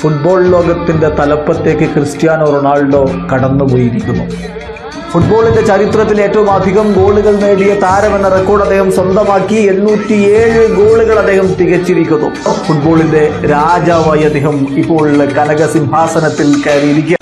Football ലോകത്തിന്റെ തലപ്പത്തേക്ക് Cristiano Ronaldo കടന്നുപോയിരിക്കുന്നു. ഫുട്ബോളിന്റെ ചരിത്രത്തിൽ ഏറ്റവും അധികം ഗോളുകൾ നേടിയ താരമെന്ന റെക്കോർഡ് അദ്ദേഹം സ്വന്തമാക്കി. എണ്ണൂറ്റിയേഴ് ഗോളുകൾ അദ്ദേഹം തികച്ചിരിക്കുന്നു. ഫുട്ബോളിന്റെ രാജാവായി അദ്ദേഹം ഇപ്പോൾ കനകസിംഹാസനത്തിൽ കയറിയിരിക്കുക